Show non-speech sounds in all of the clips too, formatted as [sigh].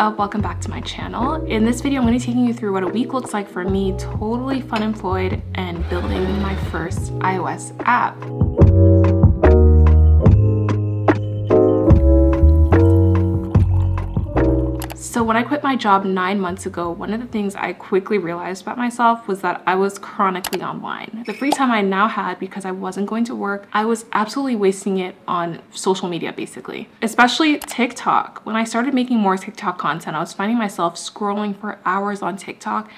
up? Welcome back to my channel. In this video, I'm going to be taking you through what a week looks like for me, totally fun employed and building my first iOS app. So when I quit my job nine months ago, one of the things I quickly realized about myself was that I was chronically online. The free time I now had because I wasn't going to work, I was absolutely wasting it on social media basically, especially TikTok. When I started making more TikTok content, I was finding myself scrolling for hours on TikTok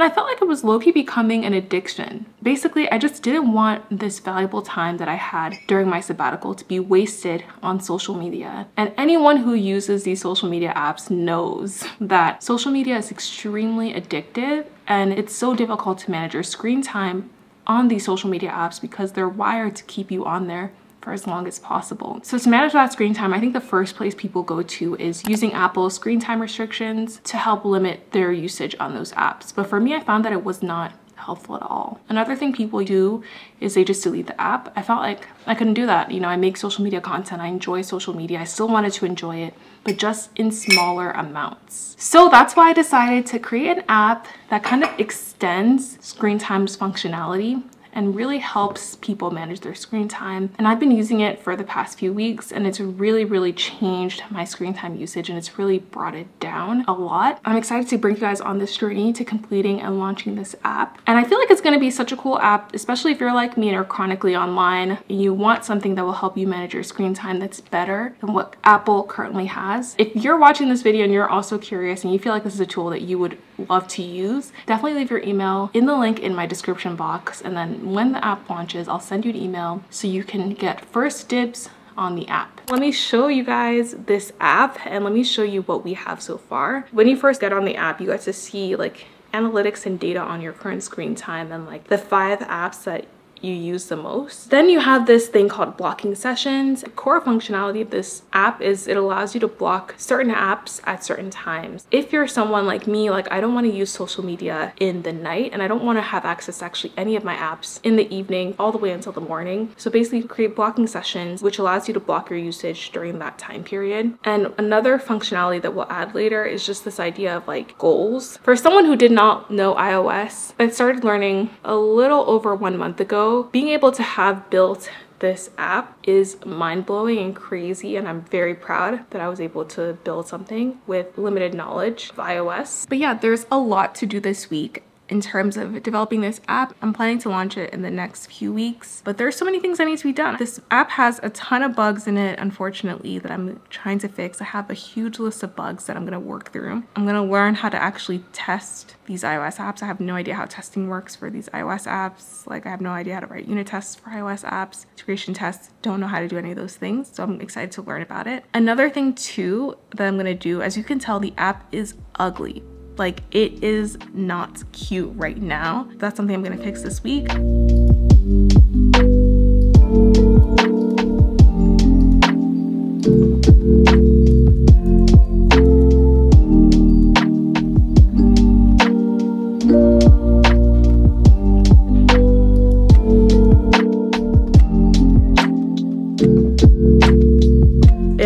and I felt like it was low-key becoming an addiction. Basically, I just didn't want this valuable time that I had during my sabbatical to be wasted on social media. And anyone who uses these social media apps knows that social media is extremely addictive and it's so difficult to manage your screen time on these social media apps because they're wired to keep you on there for as long as possible. So to manage that screen time, I think the first place people go to is using Apple's screen time restrictions to help limit their usage on those apps. But for me, I found that it was not helpful at all. Another thing people do is they just delete the app. I felt like I couldn't do that. You know, I make social media content, I enjoy social media, I still wanted to enjoy it, but just in smaller amounts. So that's why I decided to create an app that kind of extends screen time's functionality and really helps people manage their screen time. And I've been using it for the past few weeks and it's really, really changed my screen time usage and it's really brought it down a lot. I'm excited to bring you guys on this journey to completing and launching this app. And I feel like it's gonna be such a cool app, especially if you're like me and are chronically online and you want something that will help you manage your screen time that's better than what Apple currently has. If you're watching this video and you're also curious and you feel like this is a tool that you would love to use, definitely leave your email in the link in my description box and then when the app launches, I'll send you an email so you can get first dibs on the app. Let me show you guys this app and let me show you what we have so far. When you first get on the app, you get to see like analytics and data on your current screen time and like the five apps that you use the most. Then you have this thing called blocking sessions. The core functionality of this app is it allows you to block certain apps at certain times. If you're someone like me, like I don't want to use social media in the night and I don't want to have access to actually any of my apps in the evening all the way until the morning. So basically create blocking sessions, which allows you to block your usage during that time period. And another functionality that we'll add later is just this idea of like goals. For someone who did not know iOS, I started learning a little over one month ago being able to have built this app is mind-blowing and crazy and I'm very proud that I was able to build something with limited knowledge of iOS. But yeah, there's a lot to do this week in terms of developing this app. I'm planning to launch it in the next few weeks, but there's so many things that need to be done. This app has a ton of bugs in it, unfortunately, that I'm trying to fix. I have a huge list of bugs that I'm gonna work through. I'm gonna learn how to actually test these iOS apps. I have no idea how testing works for these iOS apps. Like I have no idea how to write unit tests for iOS apps, integration tests, don't know how to do any of those things. So I'm excited to learn about it. Another thing too that I'm gonna do, as you can tell, the app is ugly. Like it is not cute right now. That's something I'm gonna fix this week.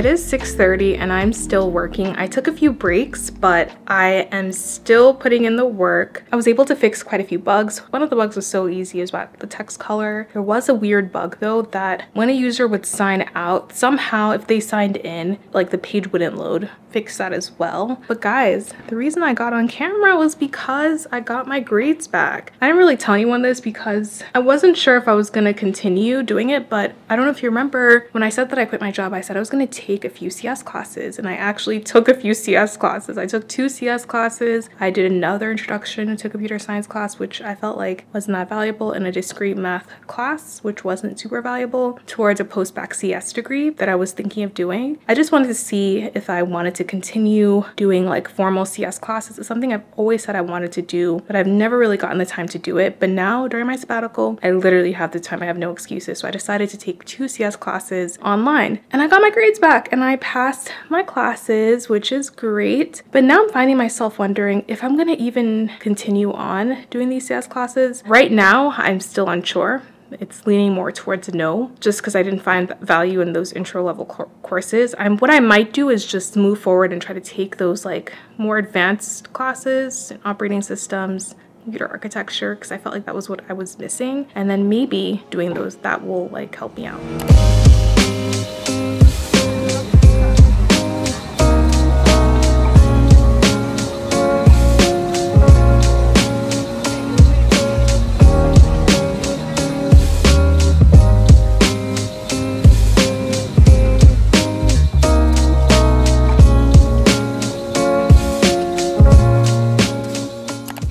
It is 6.30 and I'm still working. I took a few breaks, but I am still putting in the work. I was able to fix quite a few bugs. One of the bugs was so easy is about the text color. There was a weird bug though that when a user would sign out, somehow if they signed in, like the page wouldn't load. Fix that as well. But guys, the reason I got on camera was because I got my grades back. I didn't really tell anyone this because I wasn't sure if I was gonna continue doing it, but I don't know if you remember when I said that I quit my job, I said I was gonna take a few CS classes and I actually took a few CS classes. I took two CS classes. I did another introduction to computer science class, which I felt like wasn't that valuable and a discrete math class, which wasn't super valuable towards a post-bac CS degree that I was thinking of doing. I just wanted to see if I wanted to continue doing like formal CS classes. It's something I've always said I wanted to do, but I've never really gotten the time to do it. But now during my sabbatical, I literally have the time. I have no excuses. So I decided to take two CS classes online and I got my grades back back and I passed my classes, which is great. But now I'm finding myself wondering if I'm gonna even continue on doing these CS classes. Right now, I'm still unsure it's leaning more towards no, just because I didn't find value in those intro level courses. I'm, what I might do is just move forward and try to take those like more advanced classes in operating systems, computer architecture, because I felt like that was what I was missing. And then maybe doing those, that will like help me out.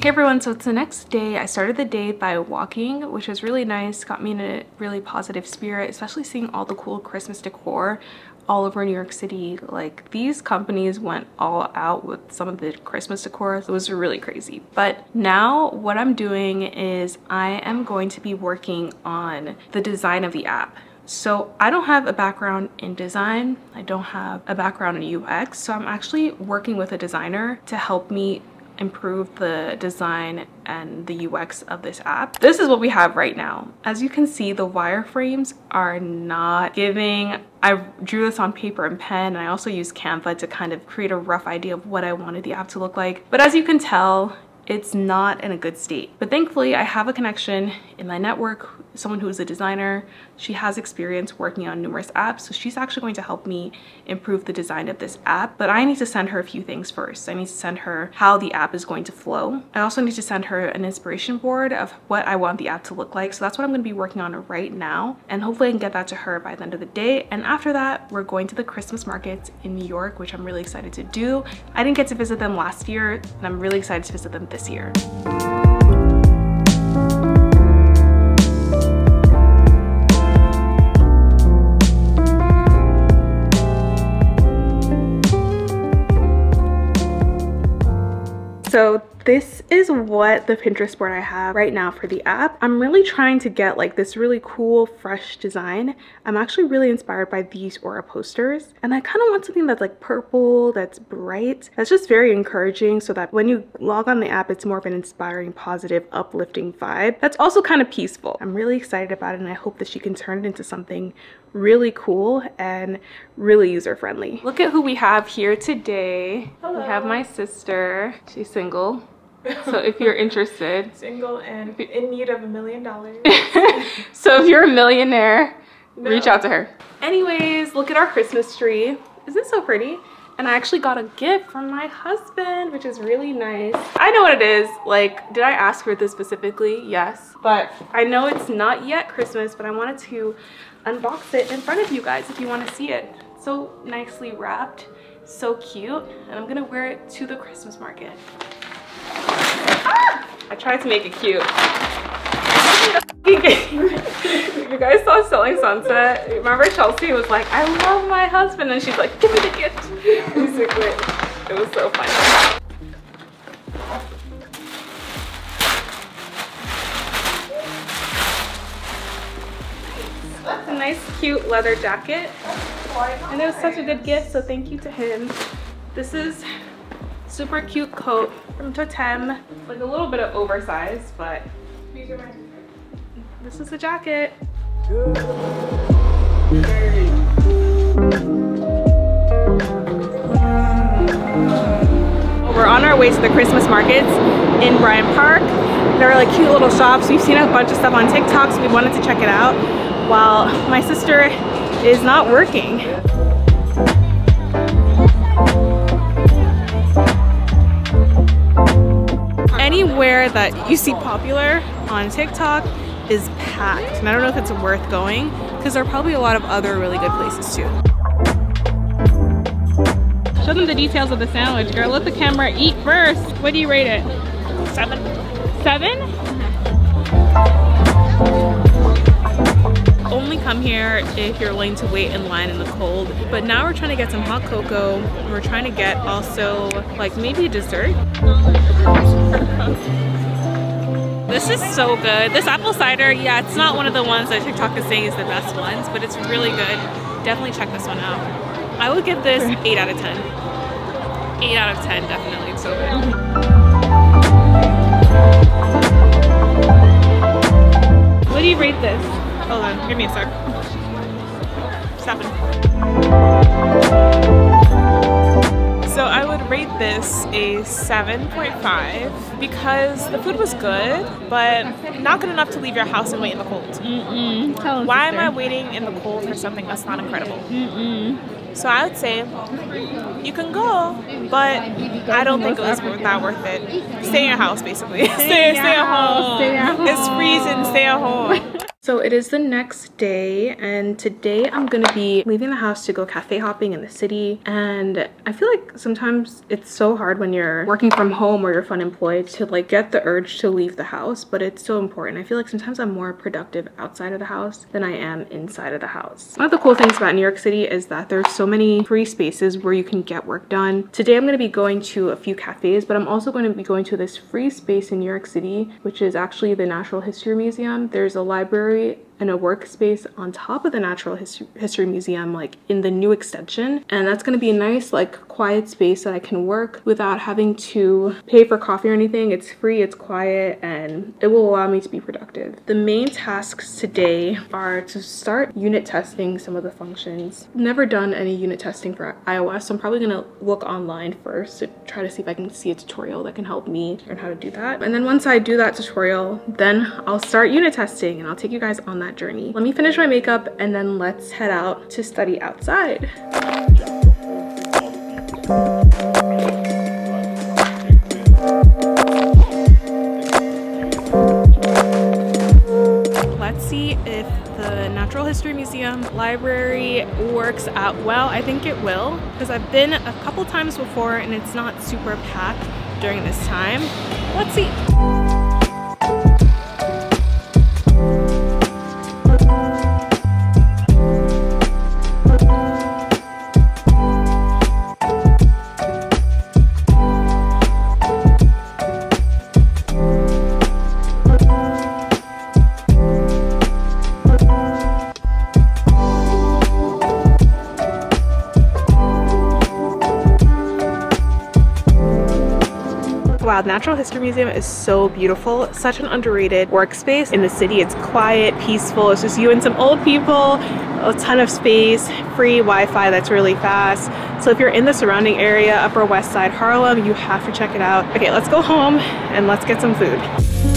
Everyone, so it's the next day. I started the day by walking, which was really nice, got me in a really positive spirit, especially seeing all the cool Christmas decor all over New York City. Like these companies went all out with some of the Christmas decor. It was really crazy. But now what I'm doing is I am going to be working on the design of the app. So I don't have a background in design. I don't have a background in UX. So I'm actually working with a designer to help me improve the design and the UX of this app. This is what we have right now. As you can see, the wireframes are not giving. I drew this on paper and pen and I also used Canva to kind of create a rough idea of what I wanted the app to look like. But as you can tell, it's not in a good state. But thankfully I have a connection in my network, someone who is a designer. She has experience working on numerous apps, so she's actually going to help me improve the design of this app. But I need to send her a few things first. I need to send her how the app is going to flow. I also need to send her an inspiration board of what I want the app to look like. So that's what I'm gonna be working on right now. And hopefully I can get that to her by the end of the day. And after that, we're going to the Christmas markets in New York, which I'm really excited to do. I didn't get to visit them last year, and I'm really excited to visit them this year. So this is what the Pinterest board I have right now for the app. I'm really trying to get like this really cool, fresh design. I'm actually really inspired by these Aura posters. And I kind of want something that's like purple, that's bright. That's just very encouraging so that when you log on the app, it's more of an inspiring, positive, uplifting vibe. That's also kind of peaceful. I'm really excited about it and I hope that she can turn it into something really cool and really user friendly. Look at who we have here today. Hello. We have my sister. She's single. So if you're interested. [laughs] Single and in need of a million dollars. [laughs] so if you're a millionaire, no. reach out to her. Anyways, look at our Christmas tree. Isn't it so pretty? And I actually got a gift from my husband, which is really nice. I know what it is. Like, did I ask for this specifically? Yes. But I know it's not yet Christmas, but I wanted to unbox it in front of you guys if you want to see it. So nicely wrapped, so cute, and I'm gonna wear it to the Christmas market. Ah! I tried to make it cute. [laughs] you guys saw Selling Sunset? Remember Chelsea was like, I love my husband, and she's like, give me the gift. Basically, it was so funny. Nice cute leather jacket. And it was such a good gift so thank you to him. This is super cute coat from Toteme. Like a little bit of oversized but this is the jacket. We're on our way to the Christmas markets in Bryant Park. There are like cute little shops. We've seen a bunch of stuff on TikTok, so we wanted to check it out while my sister is not working. Anywhere that you see popular on TikTok is packed. And I don't know if it's worth going because there are probably a lot of other really good places too. Show them the details of the sandwich, girl. Let the camera eat first. What do you rate it? Seven. Seven? Only come here if you're willing to wait in line in the cold. But now we're trying to get some hot cocoa. We're trying to get also like maybe a dessert. [laughs] This is so good. This apple cider, yeah, it's not one of the ones that TikTok is saying is the best ones, but it's really good. Definitely check this one out. I would give this [laughs] 8 out of 10. 8 out of 10, definitely. It's so good. [laughs] What do you rate this? Hold on, give me a sec. Seven. So I would rate this a 7.5 because the food was good, but not good enough to leave your house and wait in the cold. Mm-mm. Why am I waiting in the cold for something that's not incredible? Mm-mm. So I would say you can go, but I don't think it was worth, that worth it. Stay in your house, basically. [laughs] stay, in your stay at house, home. stay at It's freezing. Stay at home. So it is the next day and today I'm gonna be leaving the house to go cafe hopping in the city and I feel like sometimes it's so hard when you're working from home or you're fun employed to like get the urge to leave the house but it's so important. I feel like sometimes I'm more productive outside of the house than I am inside of the house. One of the cool things about New York City is that there's so many free spaces where you can get work done. Today I'm gonna be going to a few cafes but I'm also going to be going to this free space in New York City which is actually the Natural History Museum. There's a library very and a workspace on top of the Natural History, Museum, like in the new extension. And that's gonna be a nice, like, quiet space that I can work without having to pay for coffee or anything. It's free, it's quiet, and it will allow me to be productive. The main tasks today are to start unit testing some of the functions. Never done any unit testing for iOS, so I'm probably gonna look online first to try to see if I can see a tutorial that can help me learn how to do that. And then once I do that tutorial, then I'll start unit testing and I'll take you guys on that journey. Let me finish my makeup and then let's head out to study outside. Let's see if the Natural History Museum library works out well. I think it will because I've been a couple times before and it's not super packed during this time. Let's see. The Natural History Museum is so beautiful. Such an underrated workspace in the city. It's quiet, peaceful. It's just you and some old people, a ton of space, free Wi-Fi that's really fast. So if you're in the surrounding area, Upper West Side Harlem, you have to check it out. Okay, let's go home and let's get some food.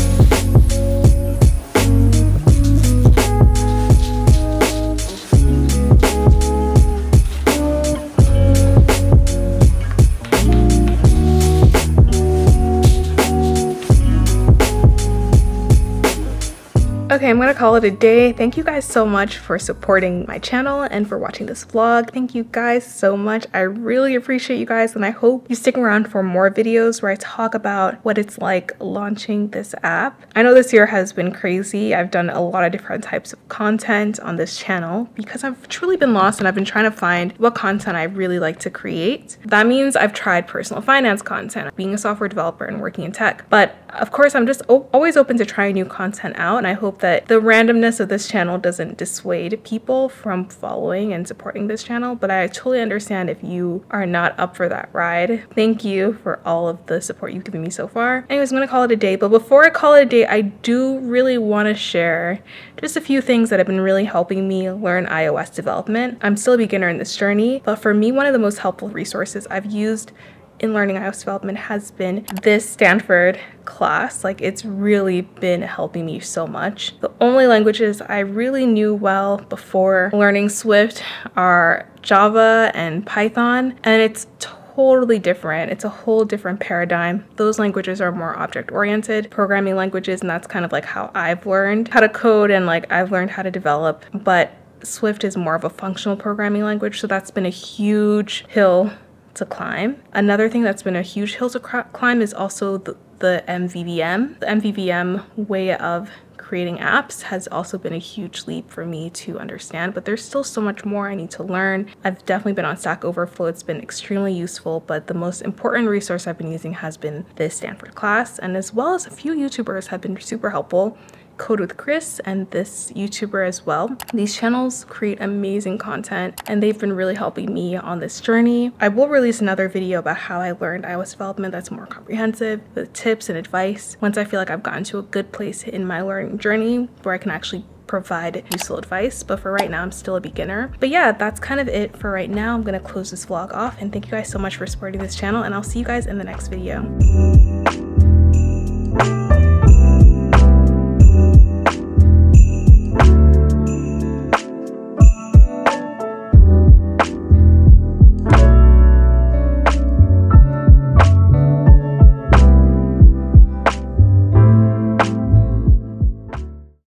Okay, I'm gonna call it a day. Thank you guys so much for supporting my channel and for watching this vlog. Thank you guys so much. I really appreciate you guys and I hope you stick around for more videos where I talk about what it's like launching this app. I know this year has been crazy. I've done a lot of different types of content on this channel because I've truly been lost and I've been trying to find what content I really like to create. That means I've tried personal finance content, being a software developer and working in tech. But of course, I'm just always open to trying new content out and I hope that the randomness of this channel doesn't dissuade people from following and supporting this channel, but I totally understand if you are not up for that ride. Thank you for all of the support you've given me so far. Anyways, I'm gonna call it a day, but before I call it a day, I do really wanna share just a few things that have been really helping me learn iOS development. I'm still a beginner in this journey, but for me, one of the most helpful resources I've used in learning iOS development has been this Stanford class. Like it's really been helping me so much. The only languages I really knew well before learning Swift are Java and Python, and it's totally different. It's a whole different paradigm. Those languages are more object oriented programming languages, and that's kind of like how I've learned how to code and like I've learned how to develop. But Swift is more of a functional programming language, so that's been a huge hill to climb. Another thing that's been a huge hill to climb is also the, the MVVM. The MVVM way of creating apps has also been a huge leap for me to understand, but there's still so much more I need to learn. I've definitely been on Stack Overflow. It's been extremely useful, but the most important resource I've been using has been this Stanford class, and as well as a few YouTubers have been super helpful. Code with Chris and this YouTuber as well. These channels create amazing content and they've been really helping me on this journey. I will release another video about how I learned iOS development that's more comprehensive, with tips and advice, once I feel like I've gotten to a good place in my learning journey where I can actually provide useful advice, but for right now, I'm still a beginner. But yeah, that's kind of it for right now. I'm gonna close this vlog off and thank you guys so much for supporting this channel and I'll see you guys in the next video.